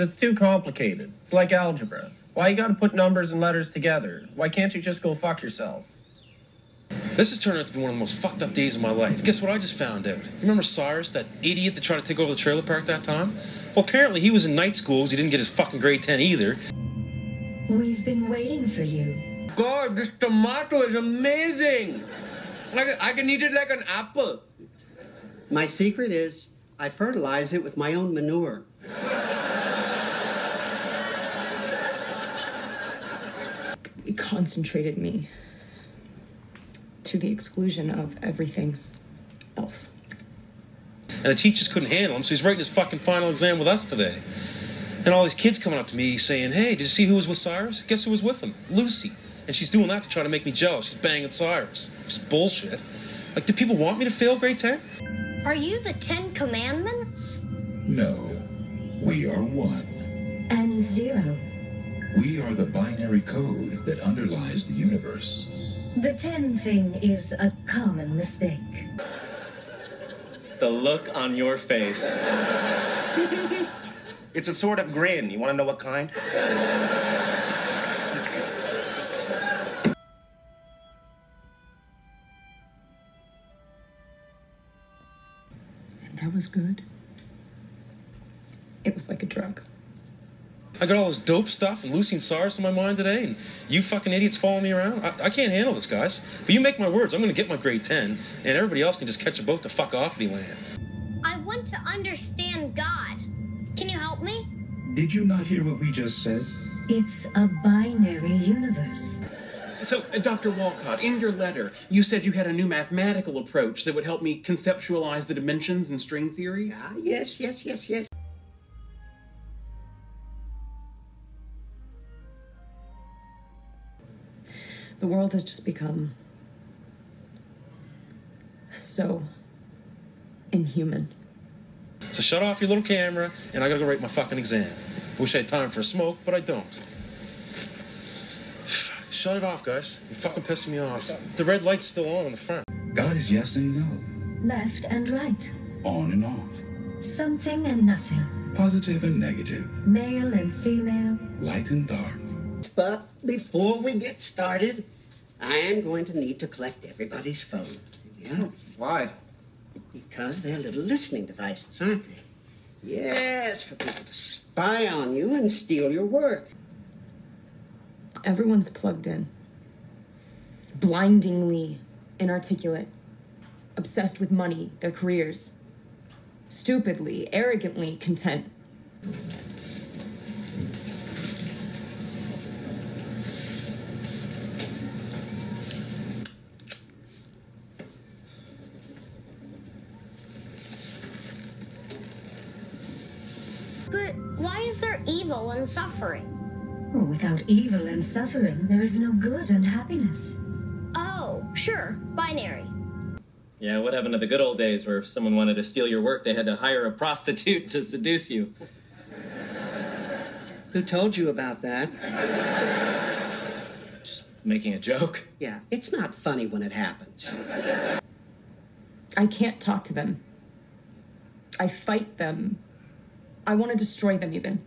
it's too complicated. It's like algebra. Why you gotta put numbers and letters together? Why can't you just go fuck yourself? This has turned out to be one of the most fucked up days of my life. Guess what I just found out? You remember Cyrus, that idiot that tried to take over the trailer park that time? Well, apparently he was in night school because he didn't get his fucking grade 10 either. We've been waiting for you. God, this tomato is amazing. Like I can eat it like an apple. My secret is I fertilize it with my own manure. It concentrated me to the exclusion of everything else. And the teachers couldn't handle him, so he's writing his fucking final exam with us today. And all these kids coming up to me saying, Hey, did you see who was with Cyrus? Guess who was with him? Lucy. And she's doing that to try to make me jealous. She's banging Cyrus. It's bullshit. Like, do people want me to fail grade 10? Are you the Ten Commandments? No, we are one. And zero. We are the binary code that underlies the universe. The ten thing is a common mistake. The look on your face. It's a sort of grin. You wanna know what kind? That was good. It was like a drug. I got all this dope stuff and Lucy and Cyrus in my mind today, and you fucking idiots following me around. I, I can't handle this, guys. But you make my words. I'm gonna get my grade 10, and everybody else can just catch a boat to fuck off land. I want to understand God. Can you help me? Did you not hear what we just said? It's a binary universe. So, uh, Dr. Walcott, in your letter, you said you had a new mathematical approach that would help me conceptualize the dimensions in string theory? Ah, yes, yes, yes, yes. The world has just become so inhuman. So shut off your little camera, and I gotta go write my fucking exam. Wish I had time for a smoke, but I don't. Shut it off, guys. You're fucking pissing me off. The red light's still on in the front. God is yes and no, Left and right. on and off, Something and nothing. positive and negative, Male and female. light and dark. But before we get started, I am going to need to collect everybody's phone. Yeah? Why? Because they're little listening devices, aren't they? Yes, for people to spy on you and steal your work. Everyone's plugged in. Blindingly inarticulate. Obsessed with money, their careers. Stupidly, arrogantly content. Why is there evil and suffering? Oh, without evil and suffering, there is no good and happiness. Oh, sure, binary. Yeah, what happened to the good old days where if someone wanted to steal your work, they had to hire a prostitute to seduce you? Who told you about that? Just making a joke. Yeah, it's not funny when it happens. I can't talk to them. I fight them. I want to destroy them, even.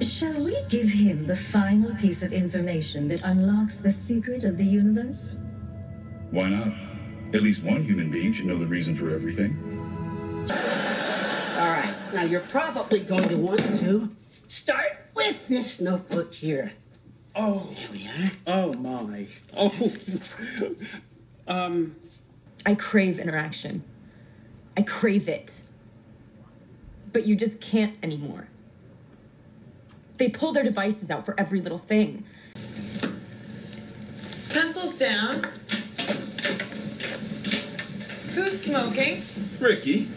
Shall we give him the final piece of information that unlocks the secret of the universe? Why not? At least one human being should know the reason for everything. All right, now you're probably going to want to start with this notebook here. Oh, Here we are. oh my. Oh. um, I crave interaction. I crave it. But you just can't anymore. They pull their devices out for every little thing. Pencils down. Who's smoking? Ricky.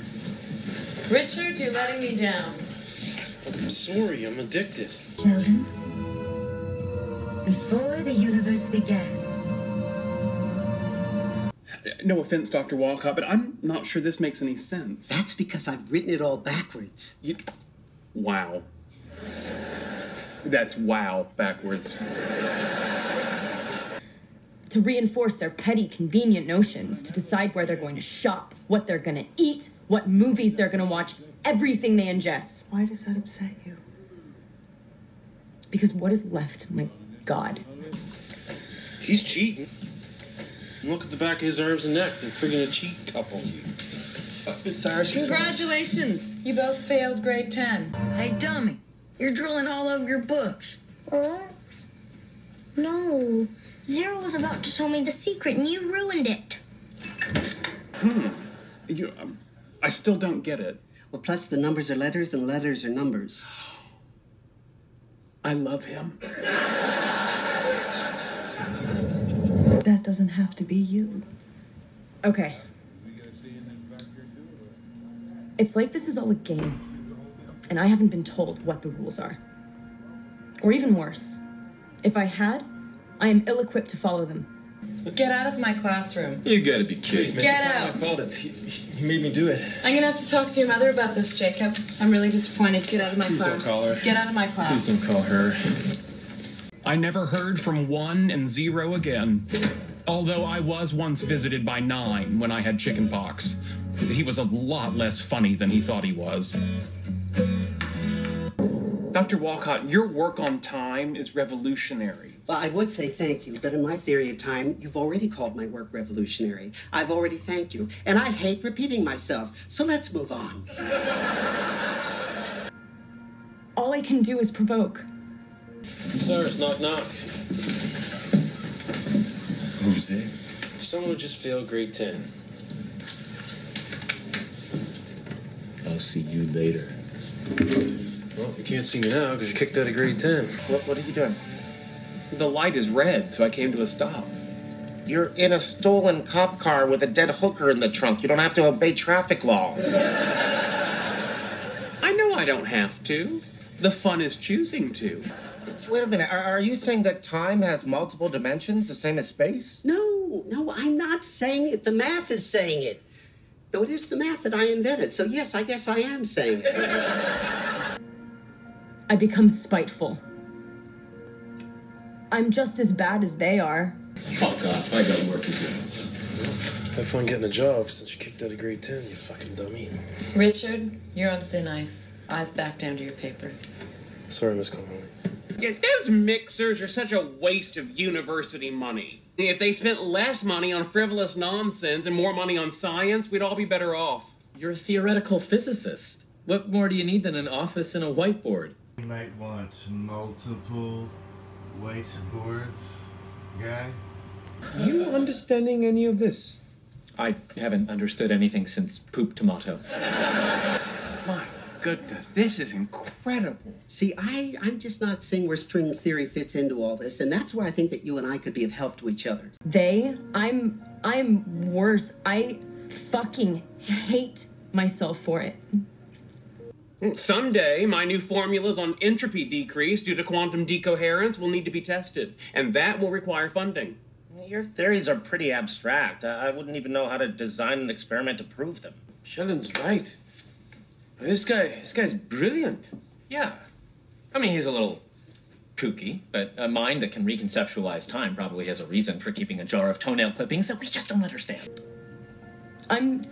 Richard, you're letting me down. I'm sorry, I'm addicted. Sheldon? Before the universe began, no offense, Dr. Walcott, but I'm not sure this makes any sense. That's because I've written it all backwards. You, Wow. That's wow backwards. To reinforce their petty, convenient notions, to decide where they're going to shop, what they're going to eat, what movies they're going to watch, everything they ingest. Why does that upset you? Because what is left, my God? He's cheating. Look at the back of his arms and neck. They're friggin' a cheat couple. Congratulations! You both failed grade 10. Hey, dummy, you're drooling all over your books. Oh? No. Zero was about to tell me the secret and you ruined it. Hmm. You, um, I still don't get it. Well, plus the numbers are letters and letters are numbers. I love him. That doesn't have to be you. Okay. It's like this is all a game, and I haven't been told what the rules are. Or even worse, if I had, I am ill equipped to follow them. Get out of my classroom. You gotta be kidding. Me. Get out. My fault. It's, he, he made me do it. I'm gonna have to talk to your mother about this, Jacob. I'm really disappointed. Get out of my Please class. don't call her. Get out of my class. Please don't call her. I never heard from one and zero again. Although I was once visited by nine when I had chickenpox. He was a lot less funny than he thought he was. Dr. Walcott, your work on time is revolutionary. Well, I would say thank you, but in my theory of time, you've already called my work revolutionary. I've already thanked you, and I hate repeating myself, so let's move on. All I can do is provoke. Cyrus, knock knock. Who's there? Someone just failed grade 10. I'll see you later. Well, you can't see me now because you're kicked out of grade 10. What, what are you doing? The light is red, so I came to a stop. You're in a stolen cop car with a dead hooker in the trunk. You don't have to obey traffic laws. I know I don't have to. The fun is choosing to. Wait a minute. Are, are you saying that time has multiple dimensions, the same as space? No, no, I'm not saying it. The math is saying it. Though it is the math that I invented, so yes, I guess I am saying it. I become spiteful. I'm just as bad as they are. Fuck off. I got work to do. Have fun getting a job since you kicked out of grade 10, you fucking dummy. Richard, you're on thin ice. Eyes back down to your paper. Sorry, Miss Connolly. Yeah, those mixers are such a waste of university money. If they spent less money on frivolous nonsense and more money on science, we'd all be better off. You're a theoretical physicist. What more do you need than an office and a whiteboard? You might want multiple whiteboards, guy. You understanding any of this? I haven't understood anything since Poop Tomato. My goodness, this is incredible. See, I, I'm just not seeing where string theory fits into all this, and that's where I think that you and I could be of help to each other. They, I'm, I'm worse. I fucking hate myself for it. Someday, my new formulas on entropy decrease due to quantum decoherence will need to be tested, and that will require funding. Your theories are pretty abstract. I I wouldn't even know how to design an experiment to prove them. Sheldon's right. But this guy, this guy's brilliant. Yeah. I mean, he's a little kooky, but a mind that can reconceptualize time probably has a reason for keeping a jar of toenail clippings that we just don't understand. I'm,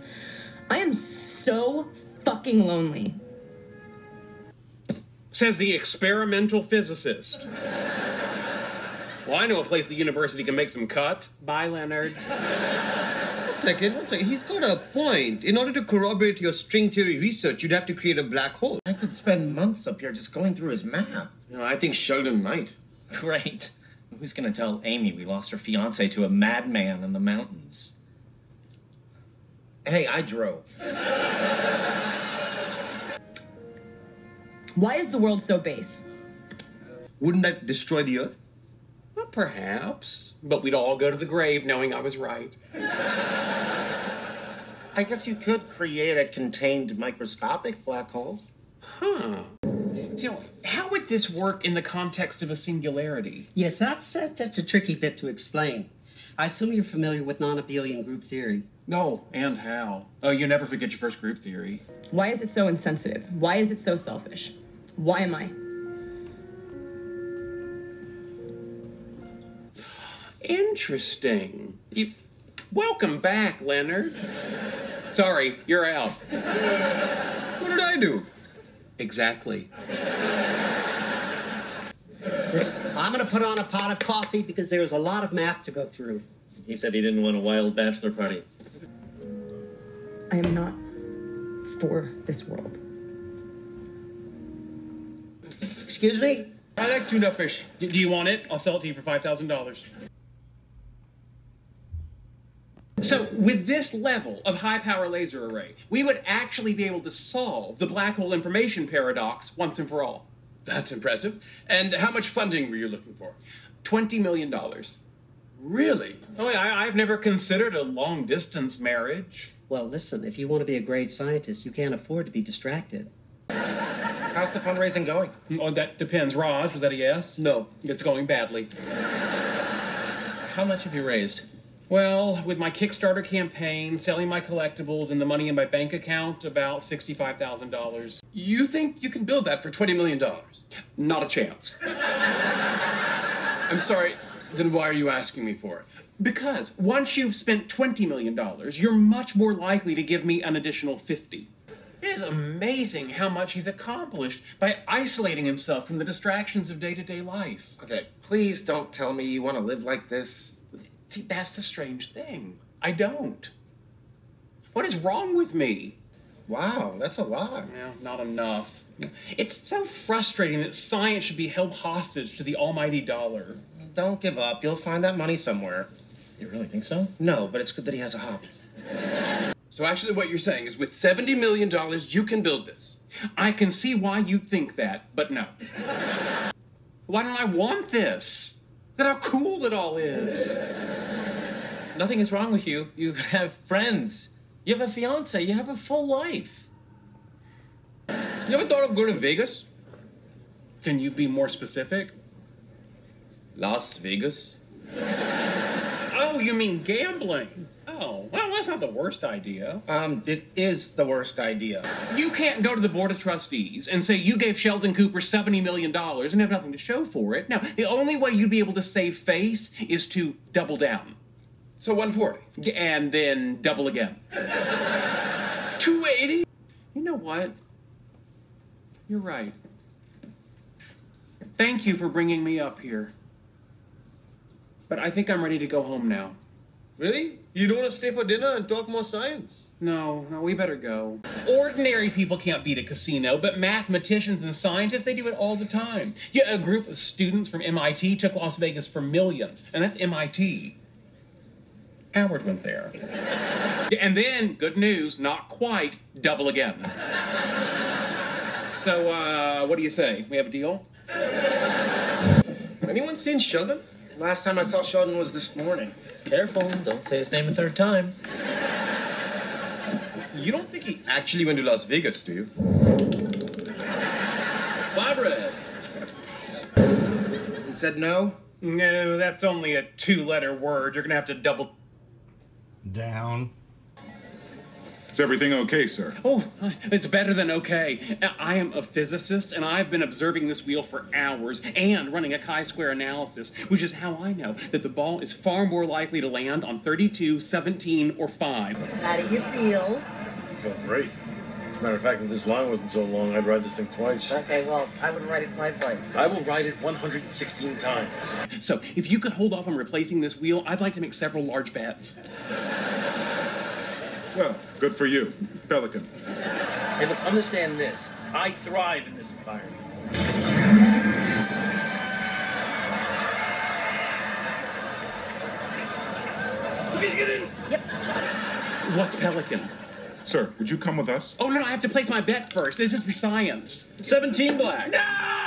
I am so fucking lonely. Says the experimental physicist. well, I know a place the university can make some cuts. Bye, Leonard. One second, one second. He's got a point. In order to corroborate your string theory research, you'd have to create a black hole. I could spend months up here just going through his math. You know, I think Sheldon might. Great. Who's gonna tell Amy we lost her fiance to a madman in the mountains? Hey, I drove. Why is the world so base? Wouldn't that destroy the Earth? Well, perhaps. But we'd all go to the grave knowing I was right. I guess you could create a contained microscopic black hole. Huh. You know, how would this work in the context of a singularity? Yes, that's, that's, that's a tricky bit to explain. I assume you're familiar with non abelian group theory. No, and how? Oh, you never forget your first group theory. Why is it so insensitive? Why is it so selfish? Why am I? Interesting. You... Welcome back, Leonard. Sorry, you're out. What did I do? Exactly. Listen, I'm going to put on a pot of coffee because there was a lot of math to go through. He said he didn't want a wild bachelor party. I am not for this world. Excuse me? I like tuna fish. Do you want it? I'll sell it to you for five thousand dollars. So, with this level of high power laser array, we would actually be able to solve the black hole information paradox once and for all. That's impressive. And how much funding were you looking for? $20 million. Really? Oh, I, I've never considered a long distance marriage. Well, listen, if you want to be a great scientist, you can't afford to be distracted. How's the fundraising going? Oh, that depends. Raj, was that a yes? No. It's going badly. How much have you raised? Well, with my Kickstarter campaign, selling my collectibles, and the money in my bank account, about sixty-five thousand dollars. You think you can build that for $20 million? Not a chance. I'm sorry, then why are you asking me for it? Because once you've spent $20 million, you're much more likely to give me an additional 50. It is amazing how much he's accomplished by isolating himself from the distractions of day to day life. Okay, please don't tell me you want to live like this. See, that's the strange thing. I don't. What is wrong with me? Wow, that's a lot. Yeah, not enough. It's so frustrating that science should be held hostage to the almighty dollar. Don't give up. You'll find that money somewhere. You really think so? No, but it's good that he has a hobby. So actually what you're saying is with $70 million, you can build this. I can see why you think that, but no. Why don't I want this? Look how cool it all is. Nothing is wrong with you. You have friends. You have a fiance. You have a full life. You ever thought of going to Vegas? Can you be more specific? Las Vegas? You mean gambling? Oh, well, that's not the worst idea. Um, it is the worst idea. You can't go to the Board of Trustees and say you gave Sheldon Cooper $70 million and have nothing to show for it. Now, the only way you'd be able to save face is to double down. So 140. And then double again. 280? You know what? You're right. Thank you for bringing me up here. But I think I'm ready to go home now. Really? You don't want to stay for dinner and talk more science? No, no, we better go. Ordinary people can't beat a casino, but mathematicians and scientists, they do it all the time. Yeah, a group of students from MIT took Las Vegas for millions, and that's MIT. Howard went there. And then, good news, not quite, double again. So, uh, what do you say? We have a deal? Anyone seen Sheldon? Last time I saw Sheldon was this morning. Careful, don't say his name a third time. You don't think he actually went to Las Vegas, do you? Barbara! He said no? No, that's only a two letter word. You're gonna have to double. Down. Is everything okay, sir? Oh, it's better than okay. I am a physicist, and I've been observing this wheel for hours and running a chi-square analysis, which is how I know that the ball is far more likely to land on 32, 17, or 5. How do you feel? I feel great. As a matter of fact, if this line wasn't so long, I'd ride this thing twice. Okay, well, I would write it five times. I will ride it 116 times. So, if you could hold off on replacing this wheel, I'd like to make several large bets. Well, good for you. Pelican. Hey, look, understand this. I thrive in this environment. Please get in. Yep. What's Pelican? Sir, would you come with us? Oh, no, I have to place my bet first. This is for science. 17 black. No!